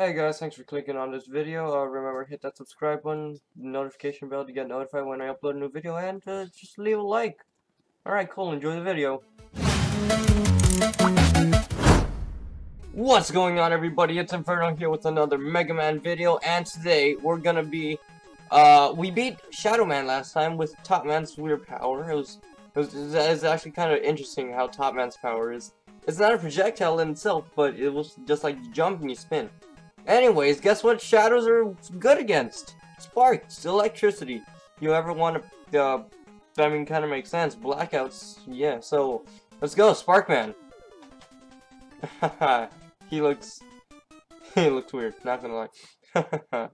Hey guys, thanks for clicking on this video. Uh, remember, hit that subscribe button, notification bell to get notified when I upload a new video, and uh, just leave a like. Alright, cool, enjoy the video. What's going on everybody, it's Inferno here with another Mega Man video, and today we're gonna be, uh, we beat Shadow Man last time with Top Man's weird power. It was, it was, it was actually kind of interesting how Top Man's power is. It's not a projectile in itself, but it was just like jump and you spin. Anyways, guess what shadows are good against? Sparks, electricity. You ever want to, uh, I mean, kind of makes sense. Blackouts, yeah, so, let's go, Sparkman. he looks, he looks weird, not gonna lie.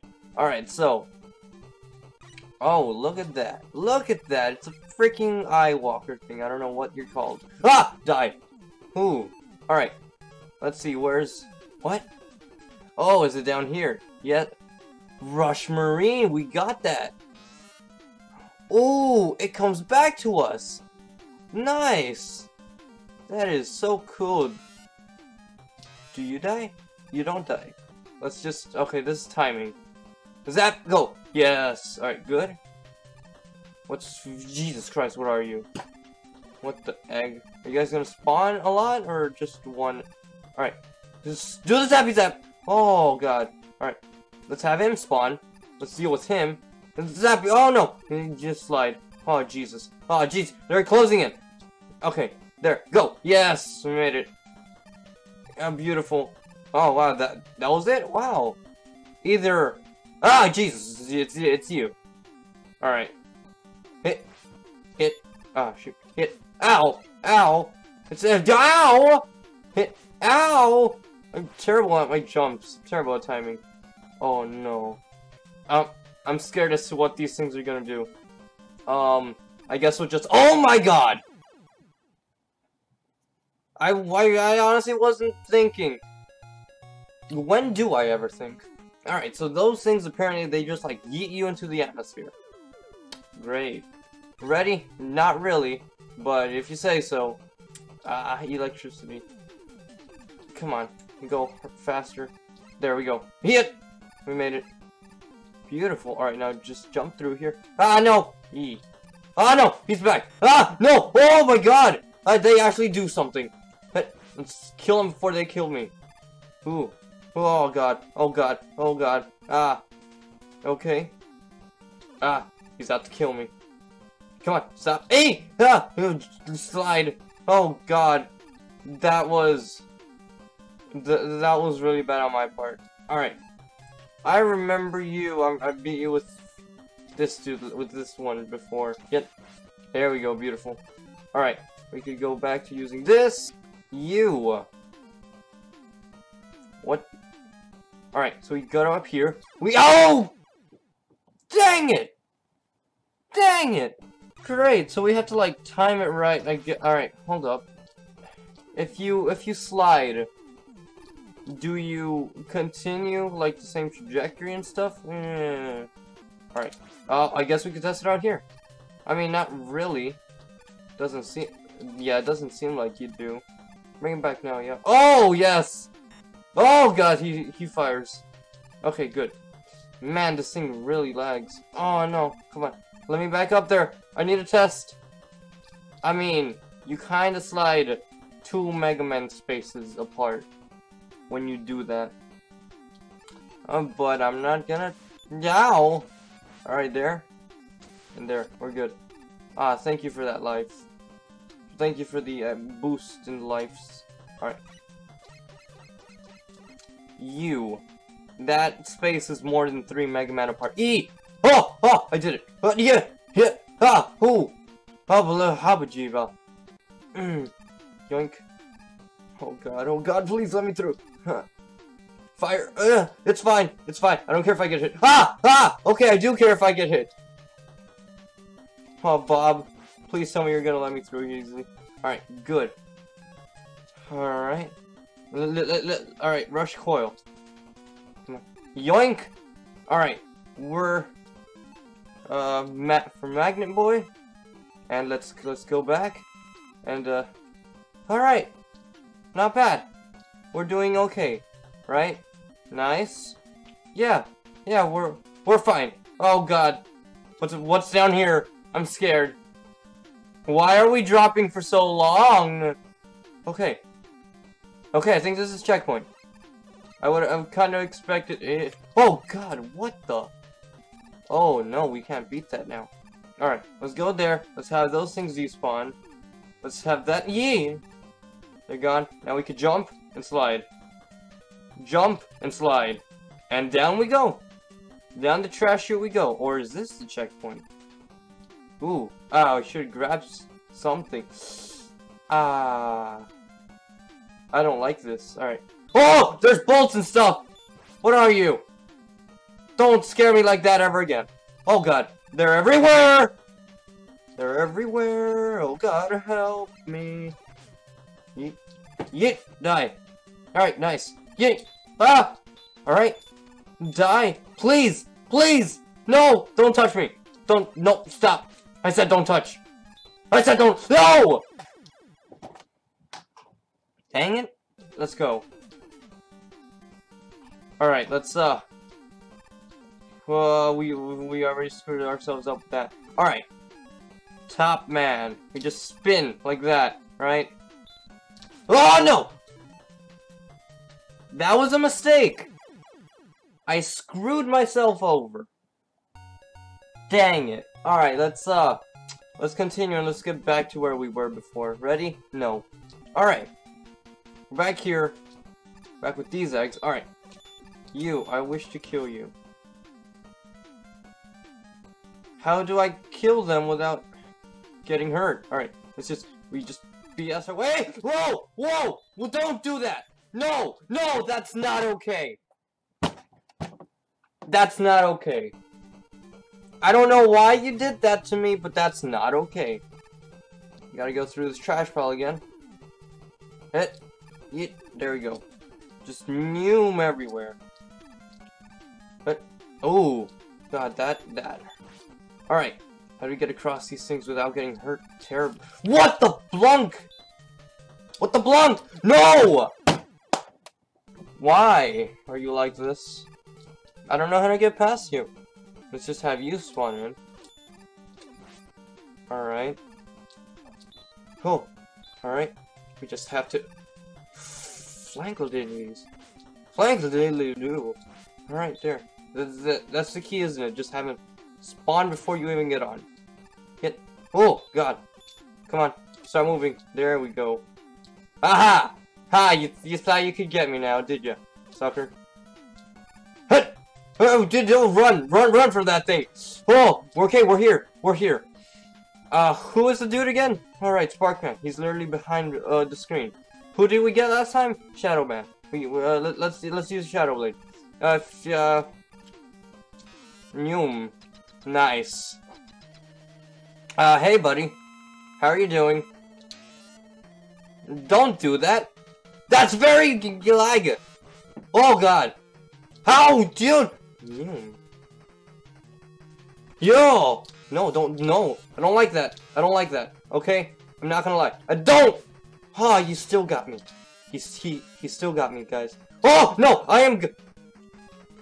Alright, so, oh, look at that. Look at that, it's a freaking eye walker thing. I don't know what you're called. Ah! Die! Ooh. Alright, let's see, where's, what? Oh, is it down here? Yeah. Rush Marine, we got that. Oh, it comes back to us. Nice. That is so cool. Do you die? You don't die. Let's just, okay, this is timing. Zap, go. Yes. Alright, good. What's, Jesus Christ, what are you? What the egg? Are you guys gonna spawn a lot or just one? Alright. Just do the zappy zap. Oh god. Alright. Let's have him spawn. Let's deal with him. Zappy. Oh no! He just slide. Oh Jesus. Oh jeez. They're closing in. Okay. There. Go. Yes. We made it. Oh, beautiful. Oh wow. That that was it. Wow. Either. Ah Jesus. It's it's you. All right. Hit. Hit. Ah shoot. Hit. Ow. Ow. It's a. Ow. Hit. Ow. I'm terrible at my jumps. Terrible at timing. Oh no. Um, I'm scared as to what these things are gonna do. Um, I guess we'll just- OH MY GOD! I, I, I honestly wasn't thinking. When do I ever think? Alright, so those things apparently they just like yeet you into the atmosphere. Great. Ready? Not really, but if you say so. Ah, electricity. Come on. Go faster. There we go. Hit! We made it. Beautiful. Alright, now just jump through here. Ah, no! E. Ah, no! He's back! Ah, no! Oh my god! Uh, they actually do something. Let's kill him before they kill me. Ooh. Oh god. Oh god. Oh god. Ah. Okay. Ah. He's out to kill me. Come on. Stop. Hey! Ah! Slide. Oh god. That was... Th that was really bad on my part. Alright. I remember you. I, I beat you with this dude, with this one before. Yep. There we go. Beautiful. Alright. We could go back to using this. You. What? Alright, so we go up here. We- OH! Dang it! Dang it! Great, so we have to like time it right. Like, alright, hold up. If you, if you slide, do you continue like the same trajectory and stuff? Eh. Alright. Uh, I guess we could test it out here. I mean, not really. Doesn't seem... Yeah, it doesn't seem like you do. Bring him back now, yeah. Oh, yes! Oh, God, he, he fires. Okay, good. Man, this thing really lags. Oh, no. Come on. Let me back up there. I need a test. I mean, you kind of slide two Mega Man spaces apart when you do that. Um, but I'm not gonna... Yow! Alright, there. And there. We're good. Ah, thank you for that life. Thank you for the uh, boost in lives. Alright. You. That space is more than three Mega Man apart. E! Oh! Oh! I did it! Uh, yeah! Yeah! Ah! Ooh! Habla Habajiva. Mm. Yoink. Oh god, oh god, please let me through. Fire. Ugh, it's fine. It's fine. I don't care if I get hit. Ah! Ah! Okay, I do care if I get hit. Oh, Bob. Please tell me you're gonna let me through easily. Alright, good. Alright. Alright, rush coil. Yoink! Alright, we're uh ma for Magnet Boy. And let's let's go back. And uh Alright. Not bad. We're doing okay, right? Nice. Yeah. Yeah, we're we're fine. Oh god. What's what's down here? I'm scared. Why are we dropping for so long? Okay. Okay, I think this is checkpoint. I would have kind of expected it. Oh god, what the? Oh no, we can't beat that now. Alright, let's go there. Let's have those things despawn. Let's have that. Yee! They're gone. Now we could jump and slide. Jump and slide. And down we go. Down the trash chute we go. Or is this the checkpoint? Ooh. Ah, I should grab something. Ah. I don't like this. Alright. Oh! There's bolts and stuff! What are you? Don't scare me like that ever again. Oh god. They're everywhere! They're everywhere. Oh god, help me. Yeet. Die. Alright, nice. Yeet. Ah! Alright. Die. Please. Please. No! Don't touch me. Don't. No. Stop. I said don't touch. I said don't. No! Dang it. Let's go. Alright, let's, uh... Well, we, we already screwed ourselves up with that. Alright. Top man. We just spin like that, right? Oh, no! That was a mistake! I screwed myself over. Dang it. Alright, let's, uh... Let's continue and let's get back to where we were before. Ready? No. Alright. Back here. Back with these eggs. Alright. You, I wish to kill you. How do I kill them without getting hurt? Alright, let's just, we just BS away. Whoa! Whoa! Well, don't do that! No! No! That's not okay! That's not okay. I don't know why you did that to me, but that's not okay. You gotta go through this trash pile again. Hit. Yeet. There we go. Just noom everywhere. But, oh, God, that, that. Alright, how do we get across these things without getting hurt terribly? What the blunk? What the blunk? No! Why are you like this? I don't know how to get past you. Let's just have you spawn in. Alright. Cool. Alright. We just have to... Flankle dillies. Flankle dilly Alright, there. That's the key, isn't it? Just having spawn before you even get on. Get. Oh, God. Come on. Start moving. There we go. Aha! Ha! You, you thought you could get me now, did you, sucker? Hut! Oh, did oh, run, run, run from that thing! Oh, okay, we're here, we're here. Uh, who is the dude again? All right, Sparkman. He's literally behind uh, the screen. Who did we get last time? Shadow Man. We uh, let, us let's use Shadow Blade. Uh, uh, Noom. Nice. Uh, hey, buddy. How are you doing? Don't do that. That's very Galaga. Oh, God. How, dude? Yo! No, don't, no. I don't like that. I don't like that. Okay? I'm not gonna lie. I don't! Ah, oh, you still got me. He's, he, he still got me, guys. Oh, no! I am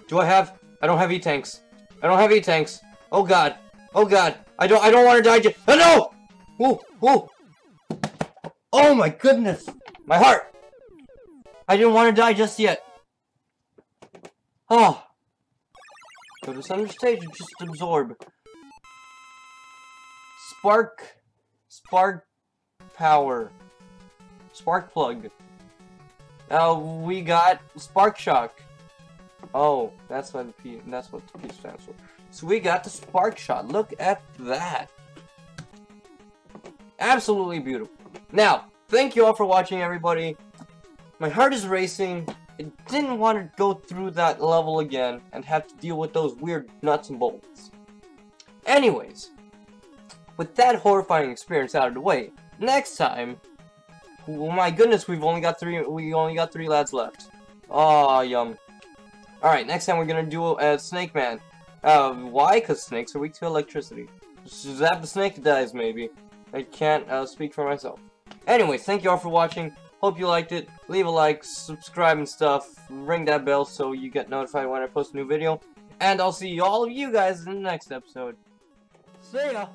Do I have? I don't have E-tanks. I don't have E-tanks. Oh god. Oh god. I don't I don't want to die just Oh no! Ooh, ooh. Oh my goodness. My heart. I didn't want to die just yet. Oh. Go to center stage and just absorb. Spark. Spark power. Spark plug. Now we got Spark Shock. Oh, that's what the P that's what the P stands for. So we got the Spark Shot. Look at that. Absolutely beautiful. Now, thank you all for watching, everybody. My heart is racing. I didn't want to go through that level again and have to deal with those weird nuts and bolts. Anyways, with that horrifying experience out of the way, next time, oh my goodness, we've only got three. We only got three lads left. Oh, yum. All right, next time we're gonna do a Snake Man. Uh, why? Because snakes are weak to electricity. Zap the snake dies, maybe. I can't uh, speak for myself. Anyways, thank you all for watching. Hope you liked it. Leave a like, subscribe and stuff. Ring that bell so you get notified when I post a new video. And I'll see all of you guys in the next episode. See ya!